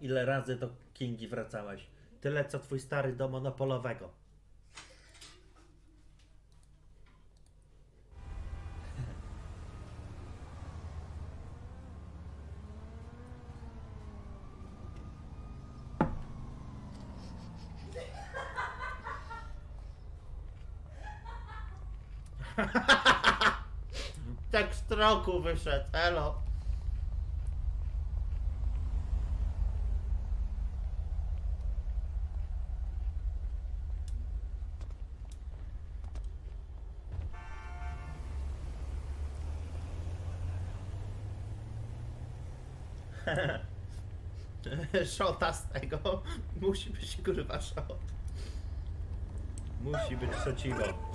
Ile razy do Kingi wracałeś? Tyle co twój stary do monopolowego. Tak z troku wyszedł, elo. Szota z tego. Musi być kurwa szot. Musi być szociwo.